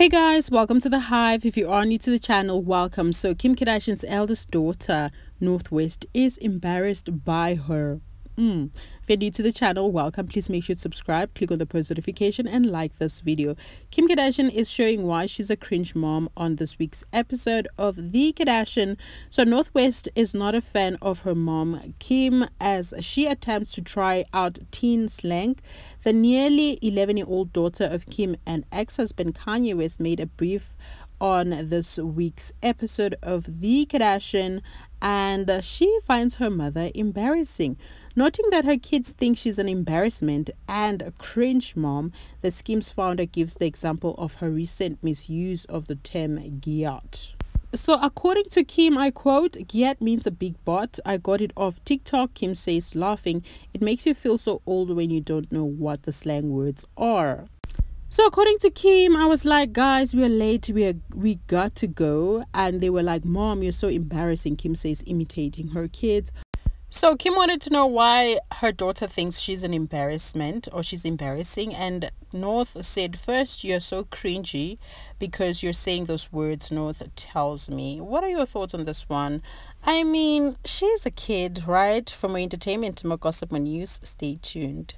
Hey guys, welcome to the Hive. If you are new to the channel, welcome. So, Kim Kardashian's eldest daughter, North West, is embarrassed by her Mm. If you're new to the channel, welcome. Please make sure to subscribe, click on the post notification, and like this video. Kim Kardashian is showing why she's a cringe mom on this week's episode of The Kardashian. So, North West is not a fan of her mom, Kim, as she attempts to try out teen slang. The nearly 11 year old daughter of Kim and ex husband Kanye West made a brief on this week's episode of The Kardashian, and she finds her mother embarrassing. Noting that her kids think she's an embarrassment and a cringe mom, the Skims founder gives the example of her recent misuse of the term gyat. So, according to Kim, I quote, Gyat means a big bot. I got it off TikTok. Kim says, laughing, it makes you feel so old when you don't know what the slang words are. So according to Kim, I was like, guys, we're late. We are, we got to go. And they were like, Mom, you're so embarrassing. Kim says, imitating her kids. So Kim wanted to know why her daughter thinks she's an embarrassment or she's embarrassing and North said first you're so cringy because you're saying those words North tells me. What are your thoughts on this one? I mean, she's a kid, right? From entertainment to more gossip and news, stay tuned.